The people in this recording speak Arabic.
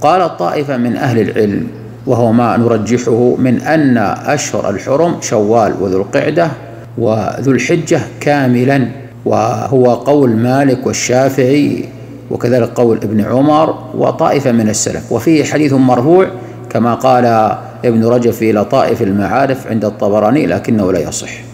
قال طائفة من أهل العلم وهو ما نرجحه من أن أشهر الحرم شوال وذو القعدة وذو الحجة كاملا وهو قول مالك والشافعي وكذلك قول ابن عمر وطائفة من السلف. وفيه حديث مرفوع كما قال ابن رجب في لطائف المعارف عند الطبراني لكنه لا يصح.